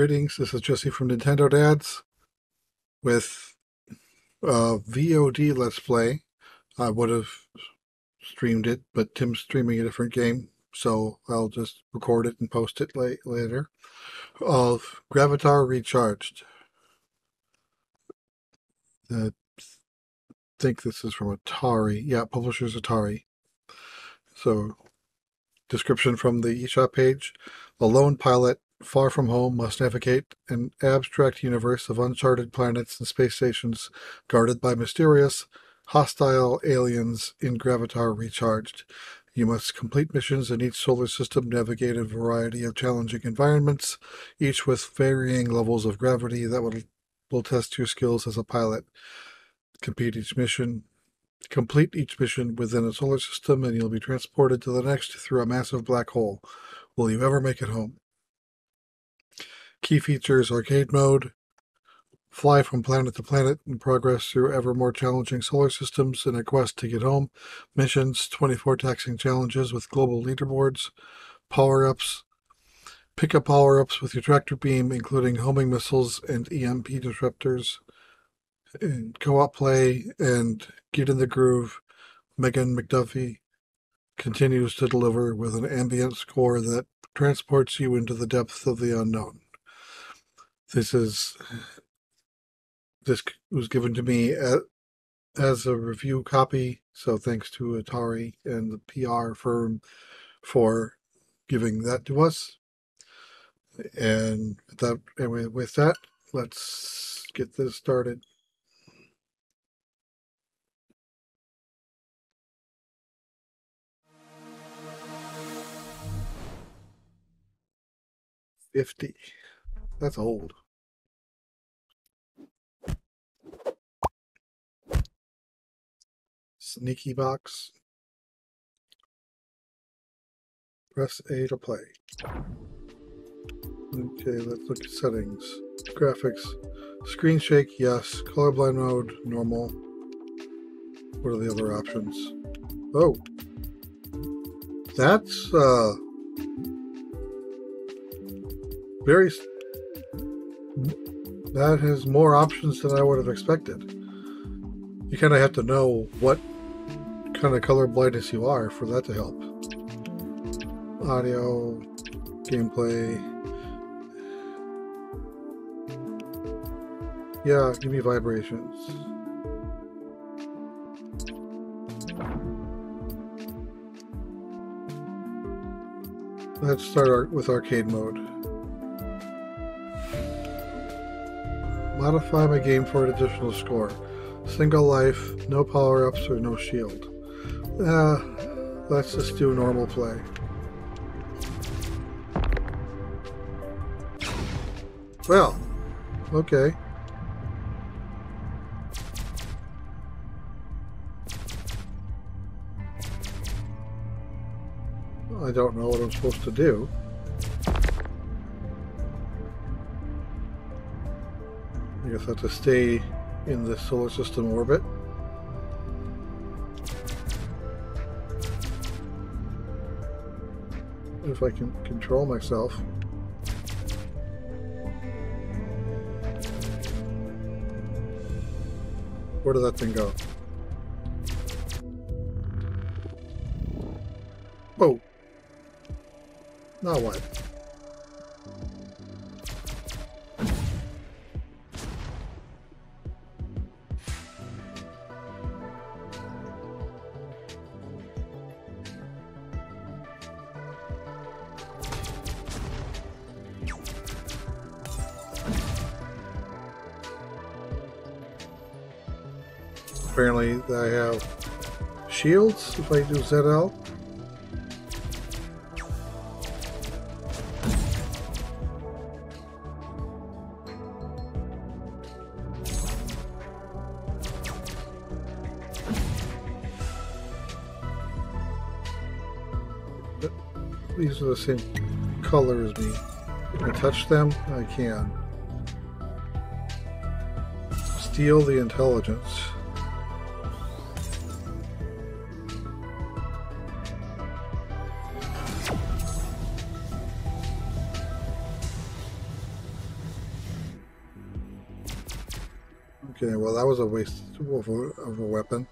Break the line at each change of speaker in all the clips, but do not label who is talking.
Greetings, this is Jesse from Nintendo Dads with VOD Let's Play. I would have streamed it, but Tim's streaming a different game, so I'll just record it and post it late, later. Of Gravitar Recharged. I think this is from Atari. Yeah, publisher's Atari. So, description from the eShop page. A lone pilot far from home must navigate an abstract universe of uncharted planets and space stations guarded by mysterious, hostile aliens in Gravitar Recharged. You must complete missions in each solar system, navigate a variety of challenging environments, each with varying levels of gravity that will, will test your skills as a pilot. Complete each mission. Complete each mission within a solar system, and you'll be transported to the next through a massive black hole. Will you ever make it home? Key features arcade mode, fly from planet to planet and progress through ever more challenging solar systems in a quest to get home, missions, 24 taxing challenges with global leaderboards, power ups, pick up power ups with your tractor beam, including homing missiles and EMP disruptors, and co op play and get in the groove. Megan McDuffie continues to deliver with an ambient score that transports you into the depths of the unknown. This is this was given to me as a review copy, so thanks to Atari and the PR firm for giving that to us. And that anyway, with that, let's get this started. Fifty. That's old. Sneaky box. Press A to play. Okay, let's look at settings. Graphics. Screen shake, yes. Colorblind mode, normal. What are the other options? Oh. That's, uh, very that has more options than I would have expected. You kind of have to know what kind of color blindness you are for that to help. Audio, gameplay. Yeah, give me vibrations. Let's start with arcade mode. Modify my game for an additional score. Single life, no power-ups, or no shield. Uh, let's just do normal play. Well, okay. I don't know what I'm supposed to do. I guess I have to stay in the solar system orbit. If I can control myself. Where did that thing go? Oh. Now what? Apparently I have shields if I do ZL. These are the same color as me. Can I touch them? I can. Steal the intelligence. Okay, well that was a waste of a, of a weapon.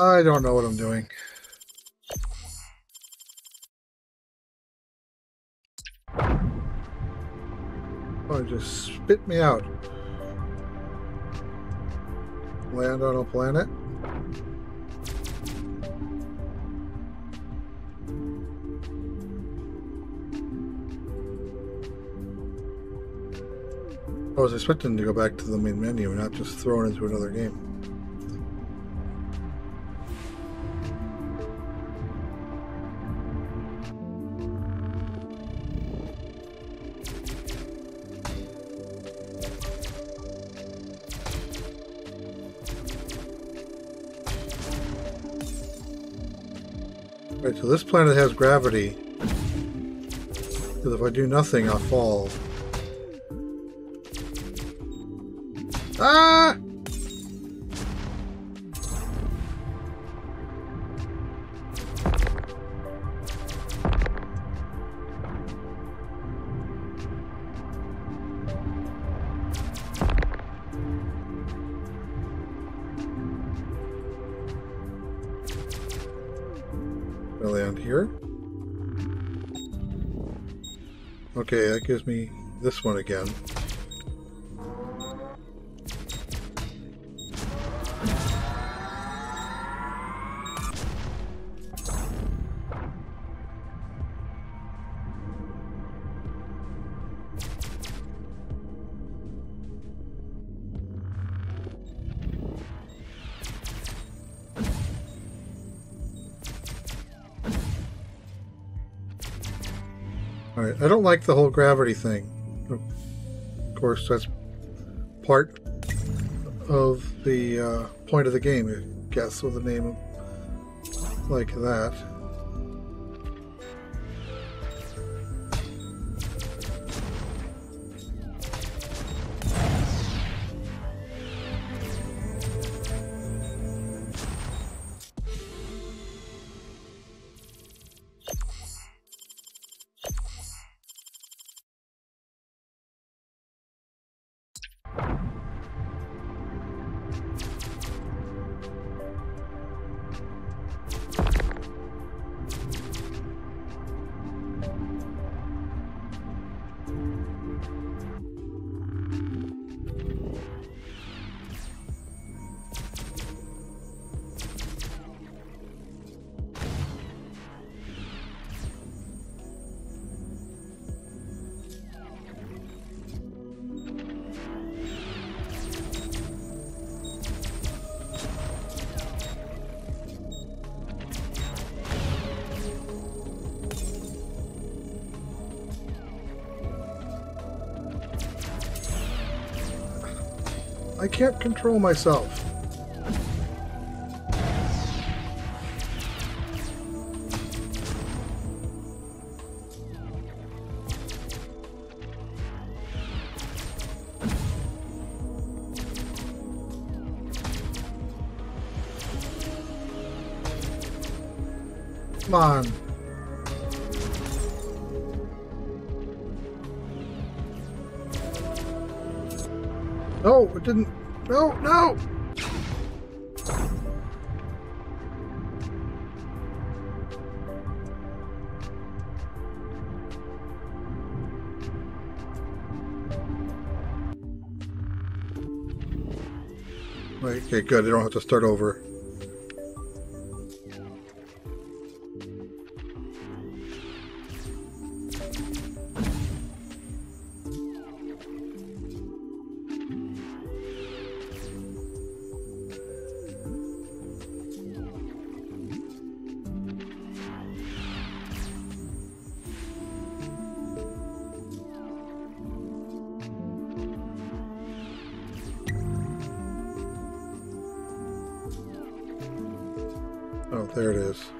I don't know what I'm doing. Oh, just spit me out. Land on a planet? Oh, I was expecting to go back to the main menu not just thrown into another game. So this planet has gravity. Because if I do nothing, I'll fall. Ah! Okay, that gives me this one again. I don't like the whole gravity thing. Of course, that's part of the uh, point of the game, I guess, with a name like that. I can't control myself. No, it didn't. No, no! Okay, good. They don't have to start over. There it is.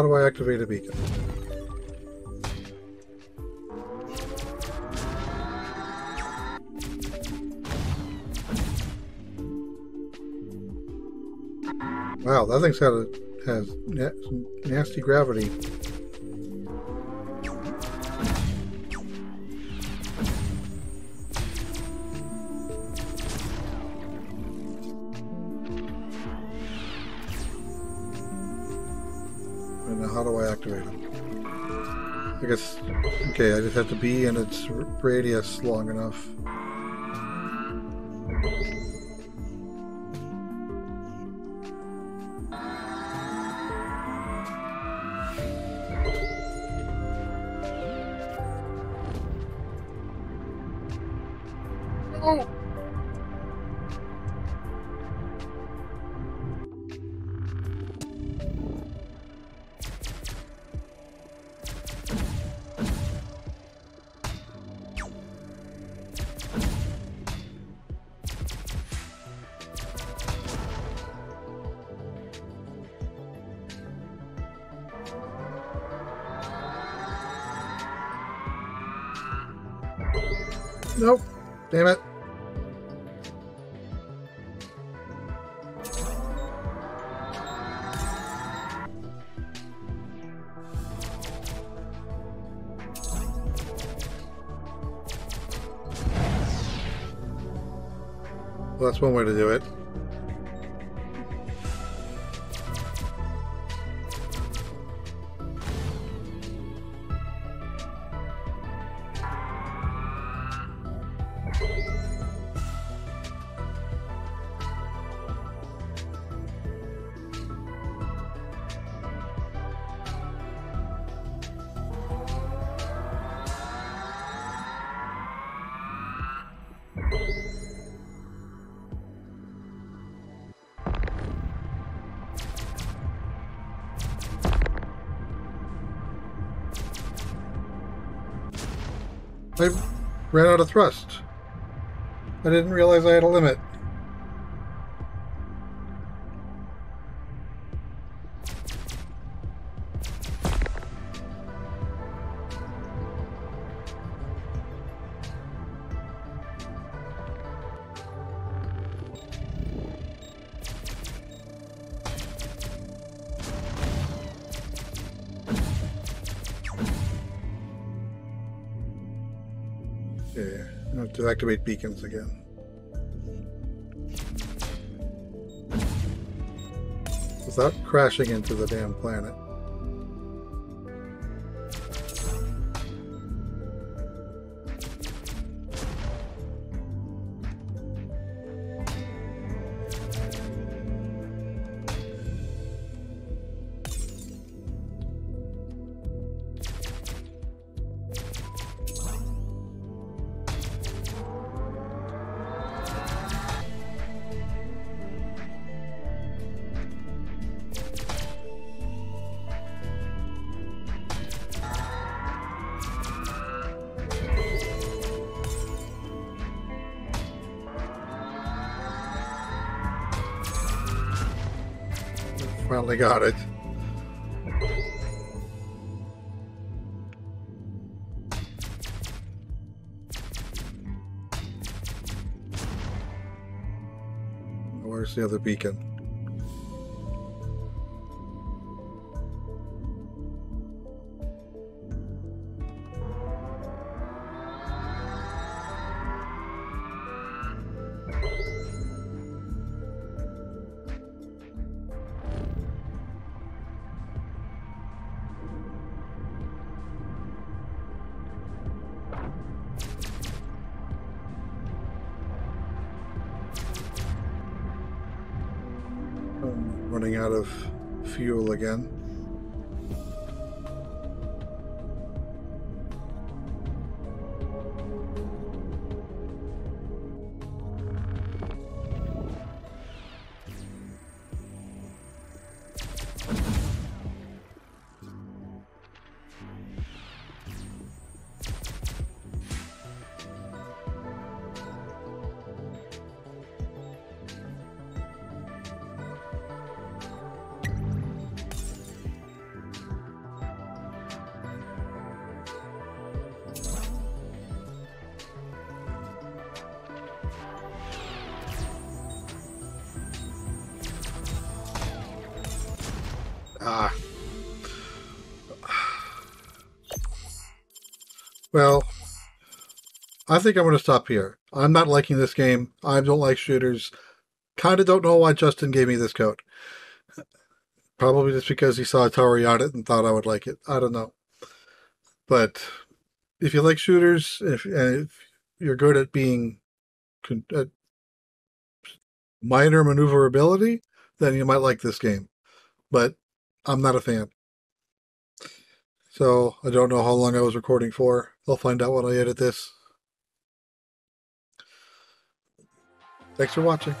How do I activate a beacon? Wow, that thing's got a, has nasty gravity. Okay, I just have to be in its radius long enough. Nope. Damn it. Well, that's one way to do it. I ran out of thrust. I didn't realize I had a limit. Activate beacons again. Without crashing into the damn planet. Finally got it. Where's the other beacon? Running out of fuel again. Ah. Well, I think I'm going to stop here. I'm not liking this game. I don't like shooters. Kind of don't know why Justin gave me this coat. Probably just because he saw Atari on it and thought I would like it. I don't know. But if you like shooters, if, and if you're good at being at minor maneuverability, then you might like this game. But I'm not a fan. So I don't know how long I was recording for. I'll find out when I edit this. Thanks for watching.